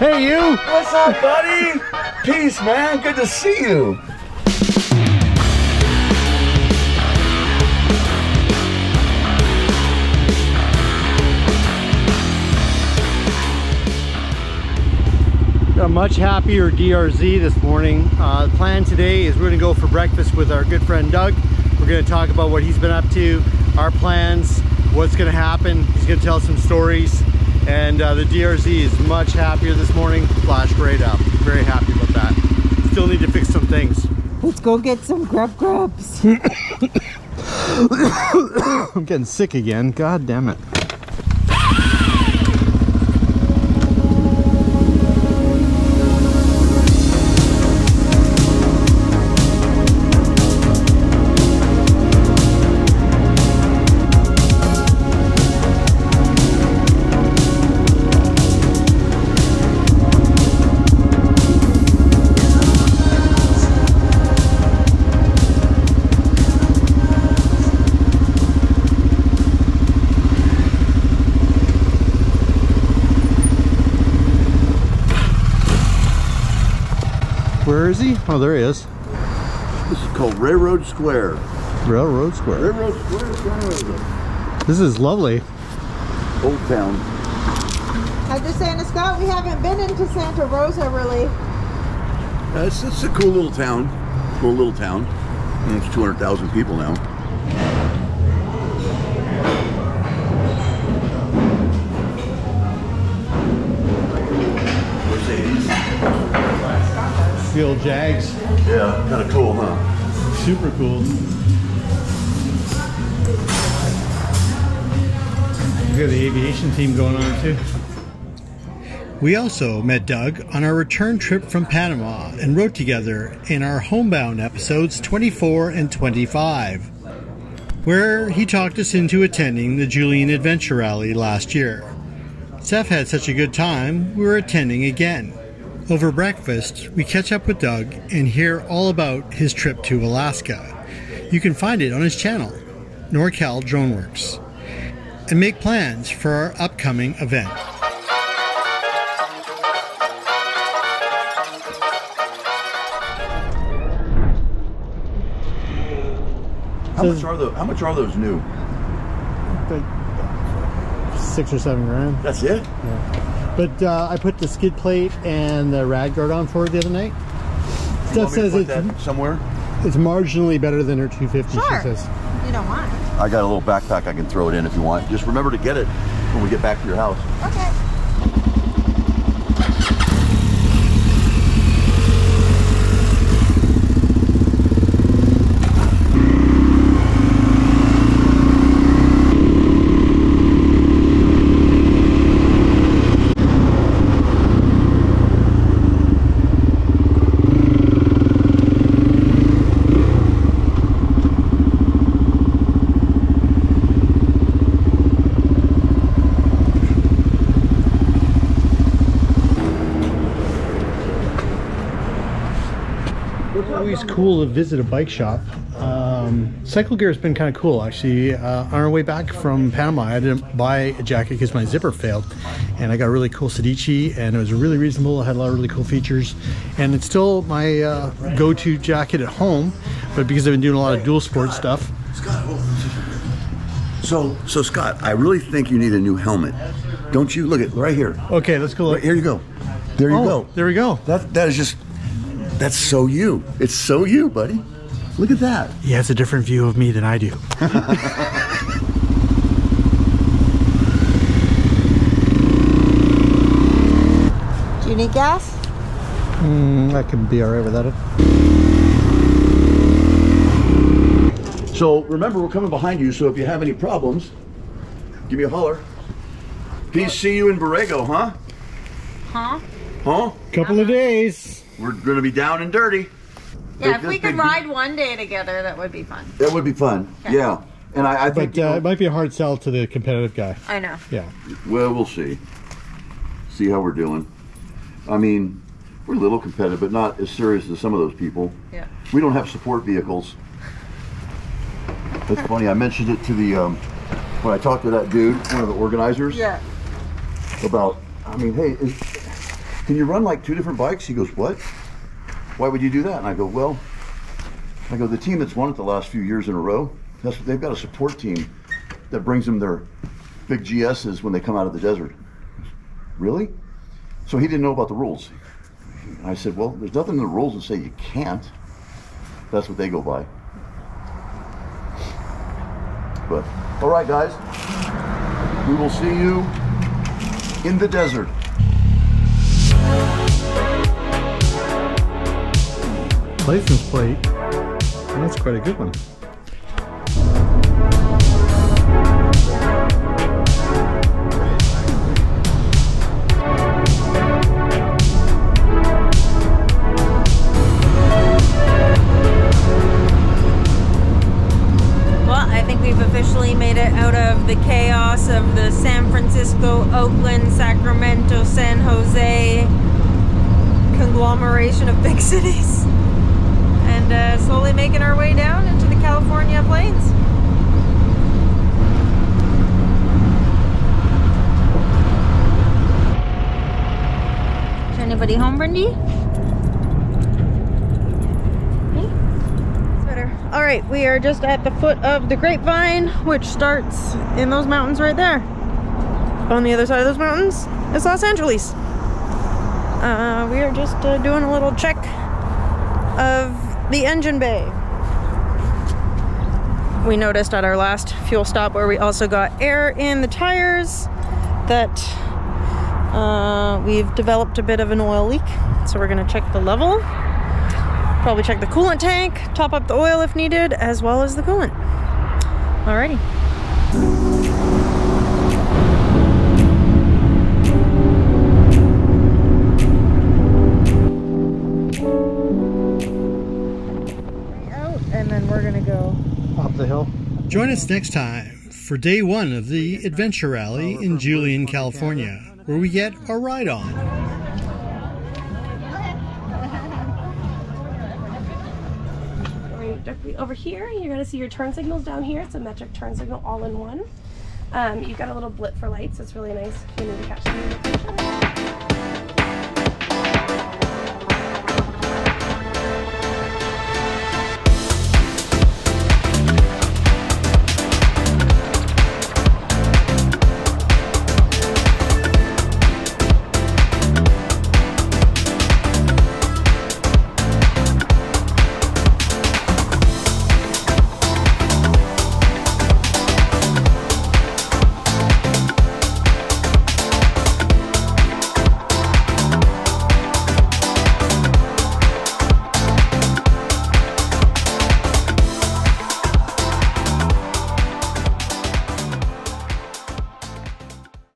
Hey, you! What's up, buddy? Peace, man. Good to see you. a much happier DRZ this morning. Uh, the plan today is we're gonna go for breakfast with our good friend Doug. We're gonna talk about what he's been up to, our plans, what's gonna happen. He's gonna tell some stories. And uh, the DRZ is much happier this morning. Flash right up. Very happy about that. Still need to fix some things. Let's go get some grub grubs. I'm getting sick again. God damn it. Where is he? Oh, there he is. This is called Railroad Square. Railroad Square. Railroad Square is kind of This is lovely. old town. How'd you Santa Scott? We haven't been into Santa Rosa really. Uh, it's, it's a cool little town. Cool little town. And It's 200,000 people now. Mercedes. The old Jags. Yeah, kind of cool, huh? Super cool. We got the aviation team going on too. We also met Doug on our return trip from Panama and rode together in our homebound episodes 24 and 25, where he talked us into attending the Julian Adventure Rally last year. Seth had such a good time, we were attending again. Over breakfast, we catch up with Doug and hear all about his trip to Alaska. You can find it on his channel, NorCal Droneworks, and make plans for our upcoming event. How much are those? How much are those new? Six or seven grand. That's it. But uh, I put the skid plate and the rad guard on for it the other night. You Steph want me to says put it's, that somewhere. it's marginally better than her 250, Sure. she says. You don't mind. I got a little backpack I can throw it in if you want. Just remember to get it when we get back to your house. Okay. Always cool to visit a bike shop. Um, Cycle Gear has been kind of cool actually. Uh, on our way back from Panama, I didn't buy a jacket because my zipper failed, and I got a really cool Sedici, and it was really reasonable. It had a lot of really cool features, and it's still my uh, go-to jacket at home. But because I've been doing a lot of dual sport stuff, Scott, so so Scott, I really think you need a new helmet. Don't you? Look at right here. okay, let's go. Right, here you go. There you oh, go. there we go. That that is just that's so you. It's so you, buddy. Look at that. He has a different view of me than I do. Do you need gas? Mm, I can be all right without it. So remember, we're coming behind you. So if you have any problems, give me a holler. Peace. See you in Borrego, huh? Huh? Huh? Couple of days. We're gonna be down and dirty. Yeah, Big- if we could ride one day together, that would be fun. That would be fun. Okay. Yeah. And I, I think But you uh, know, it might be a hard sell to the competitive guy. I know. Yeah. Well, we'll see. See how we're doing. I mean, we're a little competitive, but not as serious as some of those people. Yeah. We don't have support vehicles. That's funny. I mentioned it to the um, when I talked to that dude, one of the organizers. Yeah. about, I mean, hey, is, can you run like two different bikes? He goes, what? Why would you do that? And I go, well, I go, the team that's won it the last few years in a row, that's they've got a support team that brings them their big GSs when they come out of the desert. Really? So he didn't know about the rules. And I said, well, there's nothing in the rules that say you can't. That's what they go by. But, all right, guys. We will see you in the desert. License plate. That's quite a good one. We've officially made it out of the chaos of the San Francisco, Oakland, Sacramento, San Jose conglomeration of big cities. And uh, slowly making our way down into the California plains. Is anybody home, Brindy? It's better. All right, we are just at the foot of the Grapevine, which starts in those mountains right there. On the other side of those mountains is Los Angeles. Uh, we are just uh, doing a little check of the engine bay. We noticed at our last fuel stop where we also got air in the tires that uh, we've developed a bit of an oil leak. So we're going to check the level. Probably check the coolant tank, top up the oil if needed, as well as the coolant. Alrighty. Out, and then we're gonna go Up the hill. Join us next time for day one of the Adventure Rally in Julian, California, where we get a ride on. Directly over here, you're gonna see your turn signals down here. It's a metric turn signal all in one. Um, you've got a little blip for lights. It's really nice if you need to catch them.